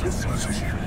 This was a